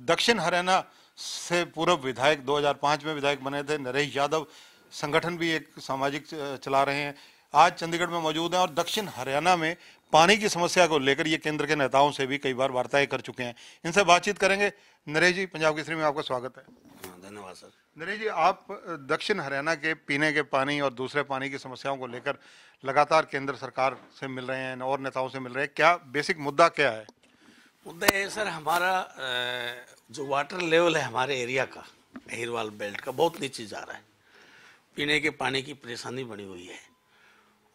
दक्षिण हरियाणा से पूर्व विधायक 2005 में विधायक बने थे नरेश यादव संगठन भी एक सामाजिक चला रहे हैं। आज चंडीगढ़ में मौजूद हैं और दक्षिण हरियाणा में पानी की समस्या को लेकर ये केंद्र के नेताओं से भी कई बार वार्ताएँ कर चुके हैं। इनसे बातचीत करेंगे। नरेश जी पंजाब केसरी में आपका स्वागत है। हाँ, धन्यवाद सर। नरेश जी आप दक्षिण हरियाणा के पीने के पानी और दूसरे पानी की समस्याओं को लेकर लगातार केंद्र सरकार से मिल रहे हैं और नेताओं से मिल रहे हैं। क्या बेसिक मुद्दा क्या है? मुद्दा है, सर हमारा जो वाटर लेवल है हमारे एरिया का अहिरवाल बेल्ट का बहुत नीचे जा रहा है। पीने के पानी की परेशानी बनी हुई है।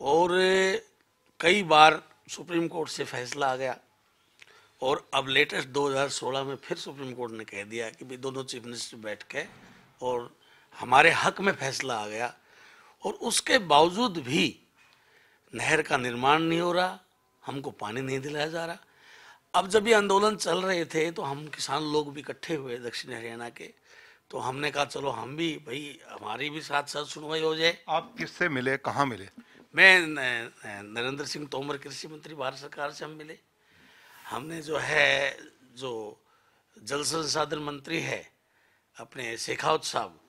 और कई बार सुप्रीम कोर्ट से फैसला आ गया। और अब लेटेस्ट 2016 में फिर सुप्रीम कोर्ट ने कह दिया कि भाई दोनों चीफ मिनिस्टर बैठ के और हमारे हक में फैसला आ गया। और उसके बावजूद भी नहर का निर्माण नहीं हो रहा हमको पानी नहीं दिलाया जा रहा। अब जब ये आंदोलन चल रहे थे तो हम किसान लोग भी इकट्ठे हुए दक्षिण हरियाणा के। तो हमने कहा चलो हम भी भाई हमारी भी साथ साथ सुनवाई हो जाए। आप किससे मिले? कहाँ मिले? मैं नरेंद्र सिंह तोमर कृषि मंत्री भारत सरकार से हम मिले। हमने जो है जो जल संसाधन मंत्री है अपने शेखावत साहब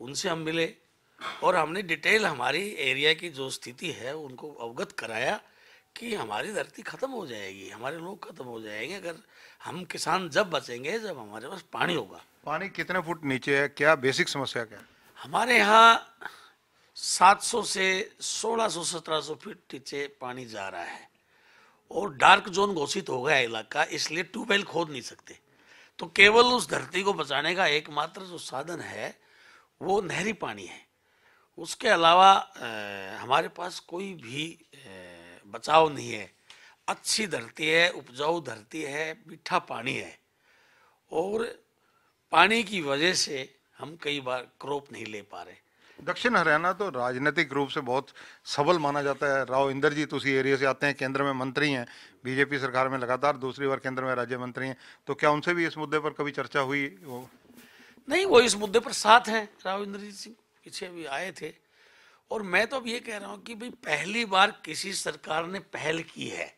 उनसे हम मिले। और हमने डिटेल हमारी एरिया की जो स्थिति है उनको अवगत कराया। कि हमारी धरती खत्म हो जाएगी हमारे लोग खत्म हो जाएँगे अगर हम किसान जब बचेंगे जब हमारे पास पानी होगा। पानी कितने फुट नीचे है? क्या बेसिक समस्या क्या है? हमारे यहाँ 700 से 1600 1700 फीट नीचे पानी जा रहा है और डार्क जोन घोषित हो गया इलाका इसलिए ट्यूबवेल खोद नहीं सकते। तो केवल उस धरती को बचाने का एकमात्र जो साधन है वो नहरी पानी है। उसके अलावा अ, हमारे पास कोई भी बचाव नहीं है। अच्छी धरती है उपजाऊ धरती है मीठा पानी है। और पानी की वजह से हम कई बार क्रॉप नहीं ले पा रहे। दक्षिण हरियाणा तो राजनीतिक रूप से बहुत सबल माना जाता है। राव इंद्रजीत उसी एरिया से आते हैं केंद्र में मंत्री हैं। बीजेपी सरकार में लगातार दूसरी बार केंद्र में राज्य मंत्री हैं। तो क्या उनसे भी इस मुद्दे पर कभी चर्चा हुई वो नहीं वो इस मुद्दे पर साथ हैं। राव इंद्रजीत सिंह पीछे भी आए थे। और मैं तो अब ये कह रहा हूँ कि भाई, पहली बार किसी सरकार ने पहल की है।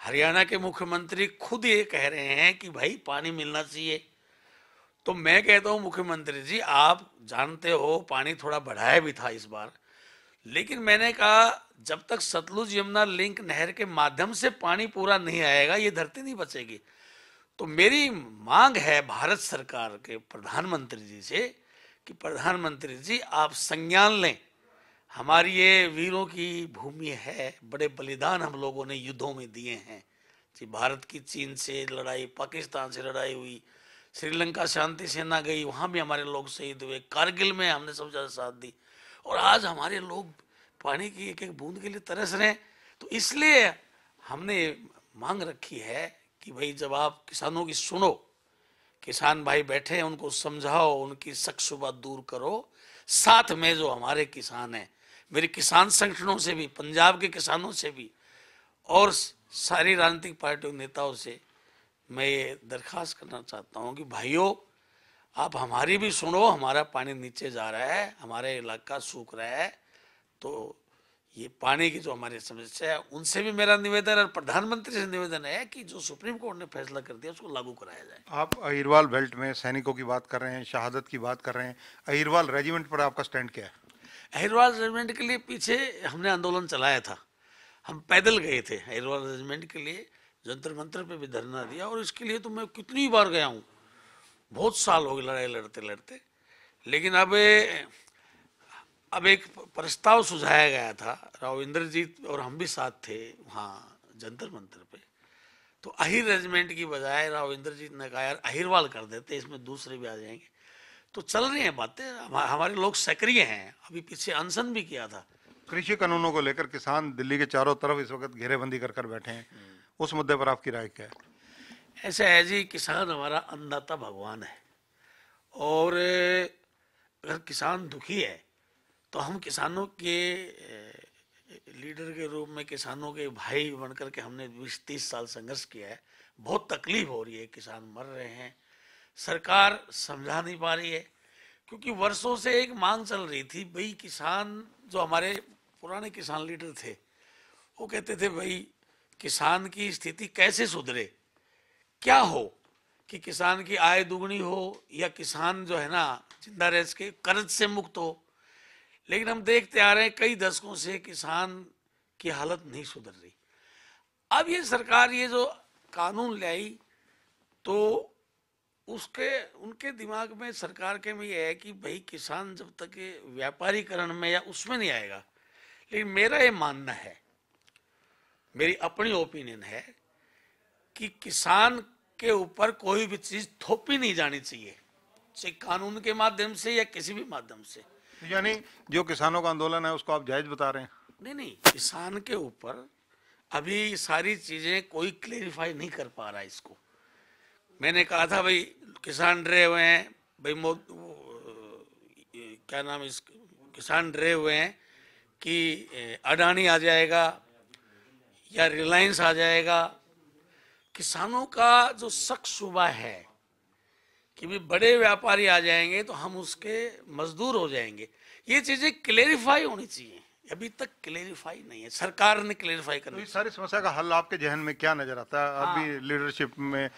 हरियाणा के मुख्यमंत्री खुद ये कह रहे हैं कि भाई, पानी मिलना चाहिए। तो मैं कहता हूँ, मुख्यमंत्री जी, आप जानते हो, पानी थोड़ा बढ़ाया भी था इस बार। लेकिन मैंने कहा, जब तक सतलुज यमुना लिंक नहर के माध्यम से पानी पूरा नहीं आएगा, ये धरती नहीं बचेगी। तो मेरी मांग है भारत सरकार के प्रधानमंत्री जी से कि प्रधानमंत्री जी, आप संज्ञान लें। हमारी ये वीरों की भूमि है, बड़े बलिदान हम लोगों ने युद्धों में दिए हैं। जी, भारत की चीन से लड़ाई, पाकिस्तान से लड़ाई हुई, श्रीलंका शांति सेना गई, वहाँ भी हमारे लोग शहीद हुए, कारगिल में हमने सबसे ज़्यादा साथ दी। और आज हमारे लोग पानी की एक एक बूंद के लिए तरस रहे हैं। तो इसलिए हमने मांग रखी है कि भाई जब आप किसानों की सुनो, किसान भाई बैठे हैं, उनको समझाओ, उनकी शक शुबा दूर करो। साथ में जो हमारे किसान हैं मेरे किसान संगठनों से भी, पंजाब के किसानों से भी, और सारी राजनीतिक पार्टियों नेताओं से मैं ये दरखास्त करना चाहता हूँ कि भाइयों, आप हमारी भी सुनो, हमारा पानी नीचे जा रहा है, हमारे इलाका सूख रहा है तो ये पानी की जो हमारी समस्या है, उनसे भी मेरा निवेदन और प्रधानमंत्री से निवेदन है कि जो सुप्रीम कोर्ट ने फैसला कर दिया, उसको लागू कराया जाए। आप अहिरवाल बेल्ट में सैनिकों की बात कर रहे हैं, शहादत की बात कर रहे हैं, अहिरवाल रेजिमेंट पर आपका स्टैंड क्या है? अहिरवाल रेजिमेंट के लिए पीछे हमने आंदोलन चलाया था। हम पैदल गए थे अहिरवाल रेजिमेंट के लिए, जंतर मंत्र पे भी धरना दिया और इसके लिए तो मैं कितनी बार गया हूँ। बहुत साल हो गए लड़ाई लड़ते लड़ते। लेकिन अब अब एक प्रस्ताव सुझाया गया था, राव इंद्रजीत और हम भी साथ थे वहाँ जंतर मंत्र पे। तो अहिर रेजिमेंट की बजाय राव इंद्रजीत ने कहा, यार, अहिरवाल कर देते, इसमें दूसरे भी आ जाएँगे। तो चल रही हैं बातें। हमारे लोग सक्रिय हैं। अभी पीछे अनशन भी किया था। कृषि कानूनों को लेकर किसान दिल्ली के चारों तरफ़ इस वक्त घेरेबंदी कर कर बैठे हैं। उस मुद्दे पर आपकी राय क्या है? ऐसा है जी किसान हमारा अन्नदाता भगवान है। और अगर किसान दुखी है तो हम किसानों के लीडर के रूप में किसानों के भाई बनकर के हमने बीस तीस साल संघर्ष किया है। बहुत तकलीफ़ हो रही है किसान मर रहे हैं। सरकार समझा नहीं पा रही है, क्योंकि वर्षों से एक मांग चल रही थी, भाई किसान जो हमारे पुराने किसान लीडर थे, वो कहते थे, भाई, किसान की स्थिति कैसे सुधरे? क्या हो कि किसान की आय दुगनी हो या किसान जो है ना, ज़िंदा रह सके, कर्ज से मुक्त हो? लेकिन हम देखते आ रहे हैं, कई दशकों से किसान की हालत नहीं सुधर रही। अब ये सरकार ये जो कानून लाई तो उसके उनके दिमाग में सरकार के में यह है कि भाई किसान जब तक व्यापारीकरण में या उसमें नहीं आएगा लेकिन मेरा ये मानना है मेरी अपनी ओपिनियन है कि किसान के ऊपर कोई भी चीज़ थोपी नहीं जानी चाहिए चाहे कानून के माध्यम से या किसी भी माध्यम से। यानी जो किसानों का आंदोलन है उसको आप जायज़ बता रहे हैं? नहीं नहीं किसान के ऊपर अभी सारी चीज़ें कोई क्लेरिफाई नहीं कर पा रहा है इसको। मैंने कहा था, भाई, किसान डरे हुए हैं, भाई क्या नाम इस, किसान डरे हुए हैं कि अडानी आ जाएगा या रिलायंस आ जाएगा। किसानों का जो शक शुबा है कि भी बड़े व्यापारी आ जाएँगे तो हम उसके मजदूर हो जाएँगे। ये चीज़ें क्लेरिफाई होनी चाहिए। अभी तक क्लेरिफाई नहीं है। सरकार ने क्लेरिफाई तो सारी समस्या का हल आपके जहन में क्या नज़र आता है? आप भी लीडरशिप में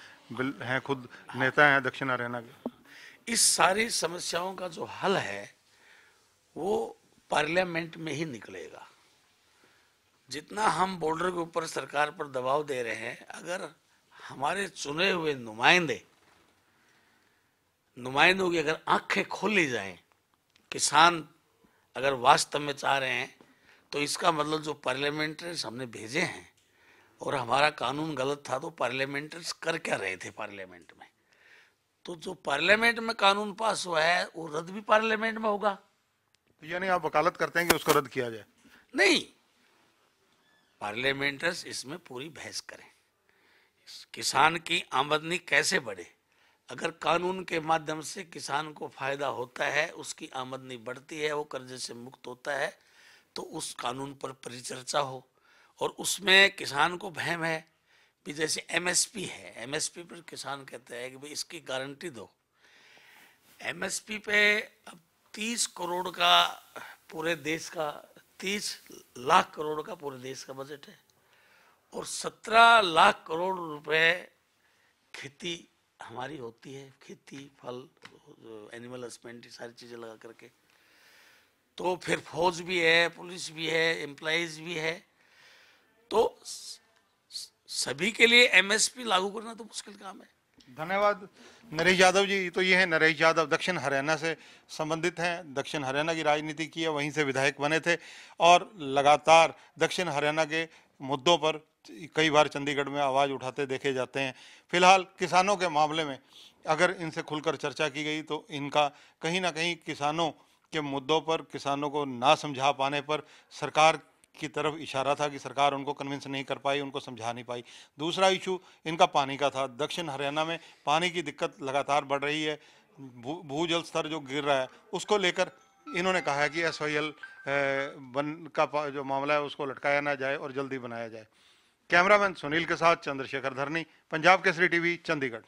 हैं। खुद नेता हैं दक्षिण हरियाणा के। इस सारी समस्याओं का जो हल है वो पार्लियामेंट में ही निकलेगा। जितना हम बॉर्डर के ऊपर सरकार पर दबाव दे रहे हैं अगर हमारे चुने हुए नुमाइंदे नुमाइंदों की अगर आँखें खोली जाएँ किसान अगर वास्तव में चाह रहे हैं तो इसका मतलब जो पार्लियामेंटरीज हमने भेजे हैं और हमारा कानून गलत था तो पार्लियामेंटरीज कर क्या रहे थे पार्लियामेंट में? तो जो पार्लियामेंट में कानून पास हुआ है वो रद्द भी पार्लियामेंट में होगा। तो यानी आप वकालत करते हैं कि उसको रद्द किया जाए? नहीं। पार्लियामेंटर्स इसमें पूरी बहस करें। किसान की आमदनी कैसे बढ़े? अगर कानून के माध्यम से किसान को फ़ायदा होता है, उसकी आमदनी बढ़ती है, वो कर्जे से मुक्त होता है तो उस कानून पर परिचर्चा हो। और उसमें किसान को भयम है भी जैसे एमएसपी है एमएसपी पर किसान कहते हैं कि भाई इसकी गारंटी दो। एमएसपी पे अब तीस करोड़ का पूरे देश का, तीस लाख करोड़ का पूरे देश का बजट है। और सत्रह लाख करोड़ रुपए खेती हमारी होती है, खेती, फल एनिमल हस्बेंड्री सारी चीज़ें लगा करके। तो फिर फौज भी है, पुलिस भी है एम्प्लॉयज़ भी है। तो सभी के लिए एमएसपी लागू करना तो मुश्किल काम है। धन्यवाद। नरेश यादव जी तो ये है नरेश यादव, दक्षिण हरियाणा से संबंधित हैं। दक्षिण हरियाणा की राजनीति की है, वहीं से विधायक बने थे। और लगातार दक्षिण हरियाणा के मुद्दों पर कई बार चंडीगढ़ में आवाज़ उठाते, देखे जाते हैं। फ़िलहाल किसानों के मामले में अगर इनसे खुलकर चर्चा की गई तो इनका कहीं ना कहीं किसानों के मुद्दों पर, किसानों को ना समझा पाने पर सरकार की तरफ़ इशारा था कि सरकार उनको कन्विंस नहीं कर पाई, उनको समझा नहीं पाई। दूसरा इशू इनका पानी का था। दक्षिण हरियाणा में पानी की दिक्कत लगातार बढ़ रही है। भू भूजल स्तर जो गिर रहा है, उसको लेकर इन्होंने कहा है कि एस वन का जो मामला है उसको लटकाया ना जाए और जल्दी बनाया जाए। कैमरामैन सुनील के साथ चंद्रशेखर धरनी पंजाब केसरी टीवी चंडीगढ़।